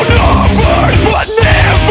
Outnumbered but never!